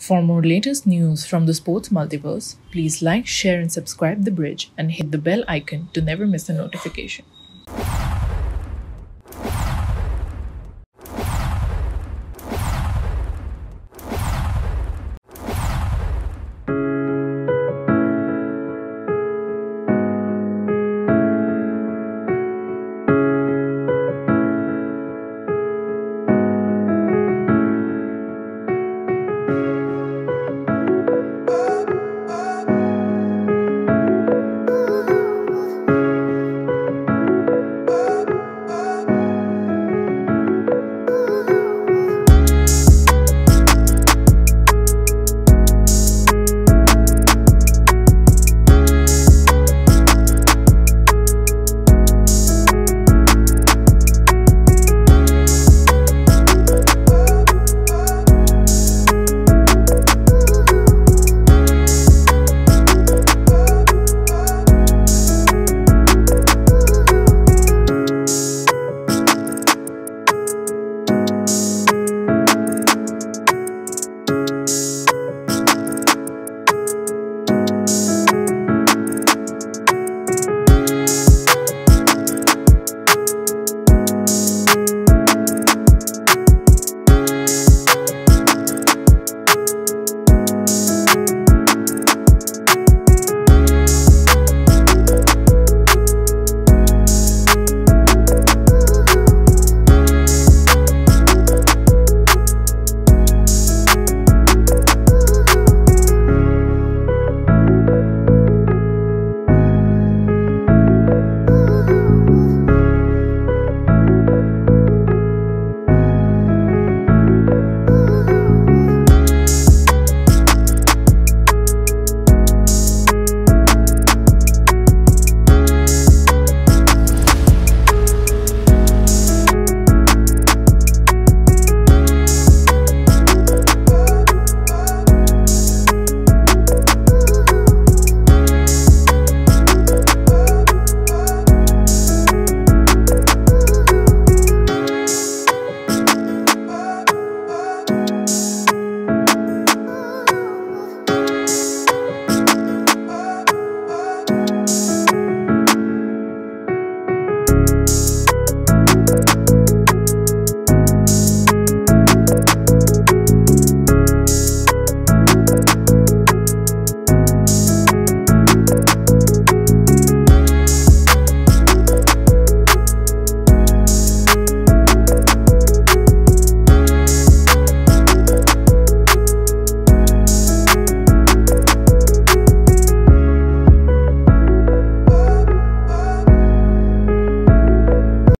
For more latest news from the sports multiverse, please like, share, and subscribe The Bridge and hit the bell icon to never miss a notification.